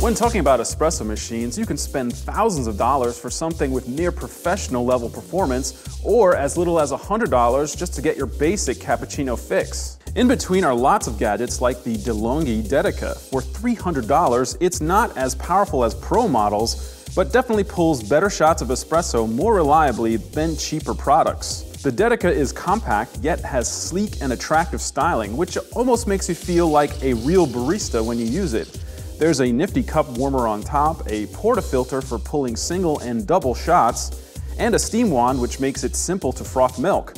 When talking about espresso machines, you can spend thousands of dollars for something with near professional level performance, or as little as $100 just to get your basic cappuccino fix. In between are lots of gadgets like the DeLonghi Dedica. For $300, it's not as powerful as pro models, but definitely pulls better shots of espresso more reliably than cheaper products. The Dedica is compact, yet has sleek and attractive styling, which almost makes you feel like a real barista when you use it. There's a nifty cup warmer on top, a portafilter for pulling single and double shots, and a steam wand which makes it simple to froth milk.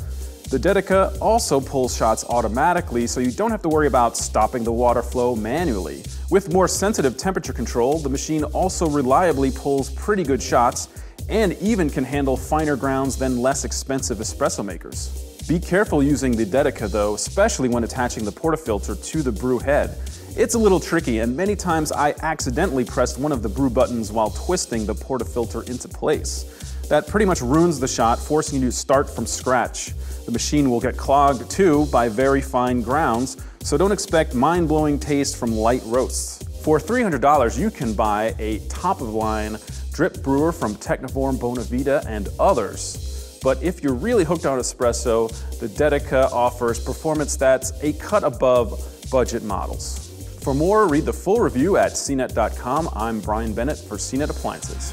The Dedica also pulls shots automatically, so you don't have to worry about stopping the water flow manually. With more sensitive temperature control, the machine also reliably pulls pretty good shots and even can handle finer grounds than less expensive espresso makers. Be careful using the Dedica though, especially when attaching the portafilter to the brew head. It's a little tricky, and many times I accidentally pressed one of the brew buttons while twisting the portafilter into place. That pretty much ruins the shot, forcing you to start from scratch. The machine will get clogged too by very fine grounds, so don't expect mind-blowing taste from light roasts. For $300, you can buy a top-of-the-line drip brewer from Technivorm, Bonavita, and others. But if you're really hooked on espresso, the Dedica offers performance that's a cut above budget models. For more, read the full review at cnet.com. I'm Brian Bennett for CNET Appliances.